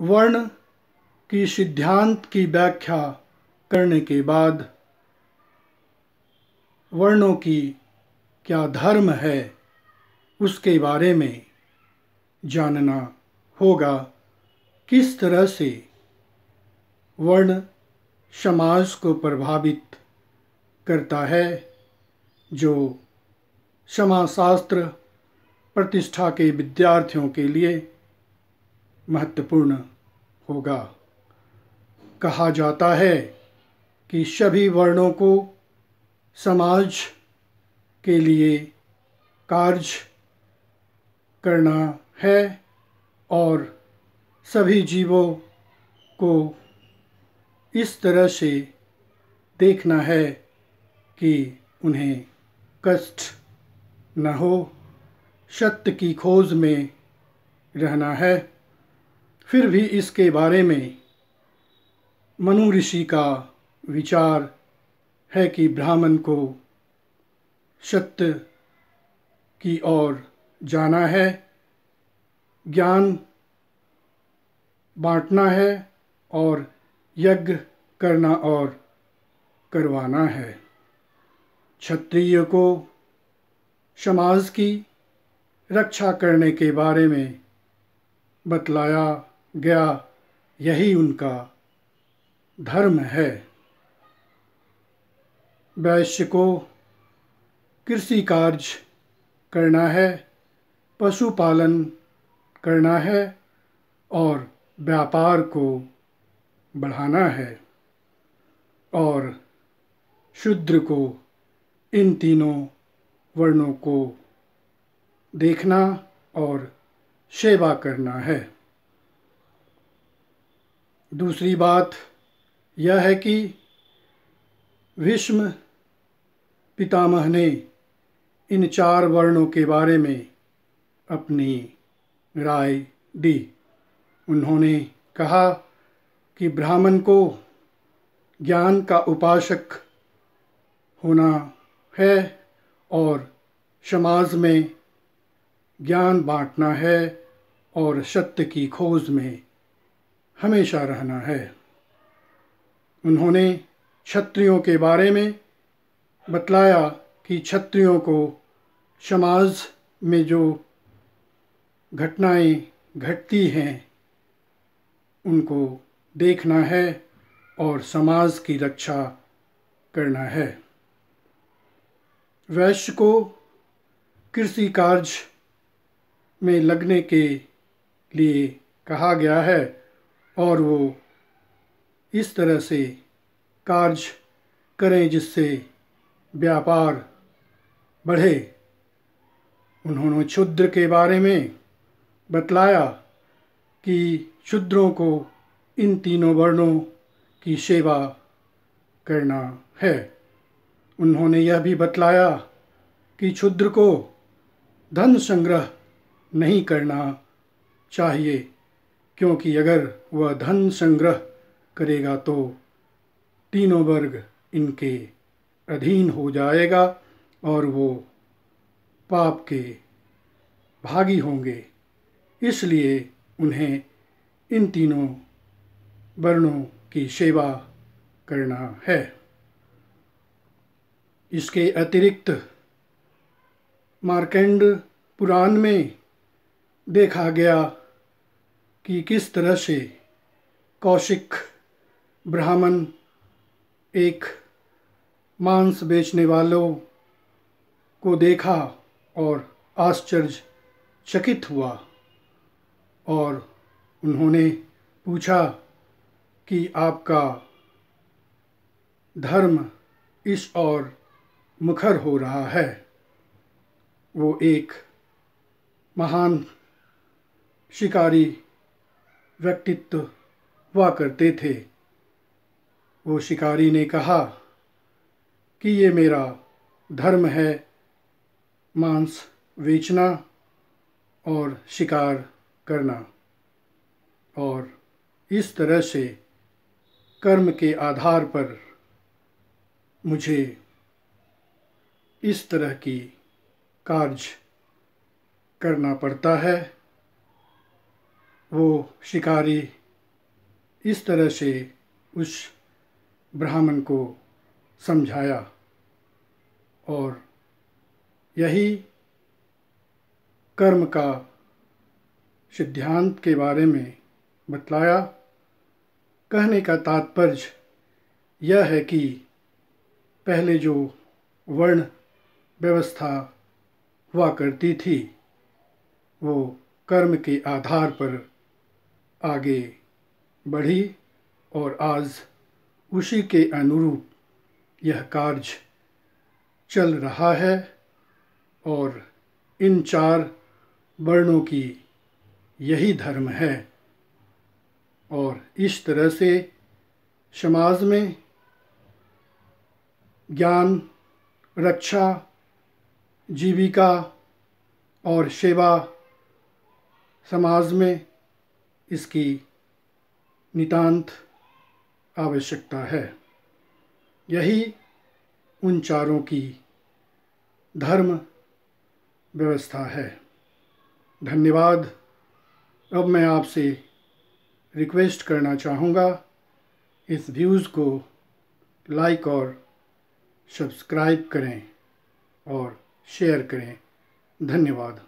वर्ण की सिद्धांत की व्याख्या करने के बाद वर्णों की क्या धर्म है, उसके बारे में जानना होगा। किस तरह से वर्ण समाज को प्रभावित करता है, जो समाजशास्त्र प्रतिष्ठा के विद्यार्थियों के लिए महत्वपूर्ण होगा। कहा जाता है कि सभी वर्णों को समाज के लिए कार्य करना है और सभी जीवों को इस तरह से देखना है कि उन्हें कष्ट न हो, सत्य की खोज में रहना है। फिर भी इसके बारे में मनु ऋषि का विचार है कि ब्राह्मण को सत्य की ओर जाना है, ज्ञान बांटना है और यज्ञ करना और करवाना है। क्षत्रिय को समाज की रक्षा करने के बारे में बतलाया गया, यही उनका धर्म है। वैश्य को कृषि कार्य करना है, पशुपालन करना है और व्यापार को बढ़ाना है और शूद्र को इन तीनों वर्णों को देखना और सेवा करना है। दूसरी बात यह है कि भीष्म पितामह ने इन चार वर्णों के बारे में अपनी राय दी। उन्होंने कहा कि ब्राह्मण को ज्ञान का उपासक होना है और समाज में ज्ञान बांटना है और सत्य की खोज में हमेशा रहना है। उन्होंने क्षत्रियों के बारे में बतलाया कि क्षत्रियों को समाज में जो घटनाएँ घटती हैं, उनको देखना है और समाज की रक्षा करना है। वैश्य को कृषि कार्य में लगने के लिए कहा गया है और वो इस तरह से कार्य करें जिससे व्यापार बढ़े। उन्होंने क्षुद्र के बारे में बतलाया कि क्षुद्रों को इन तीनों वर्णों की सेवा करना है। उन्होंने यह भी बतलाया कि क्षुद्र को धन संग्रह नहीं करना चाहिए। क्योंकि अगर वह धन संग्रह करेगा तो तीनों वर्ग इनके अधीन हो जाएगा और वो पाप के भागी होंगे। इसलिए उन्हें इन तीनों वर्णों की सेवा करना है। इसके अतिरिक्त मार्कंड पुराण में देखा गया कि किस तरह से कौशिक ब्राह्मण एक मांस बेचने वालों को देखा और आश्चर्यचकित हुआ और उन्होंने पूछा कि आपका धर्म इस और मुखर हो रहा है। वो एक महान शिकारी व्यक्तित्व हुआ करते थे। वो शिकारी ने कहा कि ये मेरा धर्म है, मांस बेचना और शिकार करना। और इस तरह से कर्म के आधार पर मुझे इस तरह की कार्य करना पड़ता है। वो शिकारी इस तरह से उस ब्राह्मण को समझाया और यही कर्म का सिद्धांत के बारे में बतलाया। कहने का तात्पर्य यह है कि पहले जो वर्ण व्यवस्था हुआ करती थी, वो कर्म के आधार पर आगे बढ़ी और आज उसी के अनुरूप यह कार्य चल रहा है और इन चार वर्णों की यही धर्म है। और इस तरह से समाज में ज्ञान, रक्षा, जीविका और सेवा समाज में इसकी नितांत आवश्यकता है। यही उन चारों की धर्म व्यवस्था है। धन्यवाद। अब मैं आपसे रिक्वेस्ट करना चाहूँगा, इस व्यूज़ को लाइक और सब्सक्राइब करें और शेयर करें। धन्यवाद।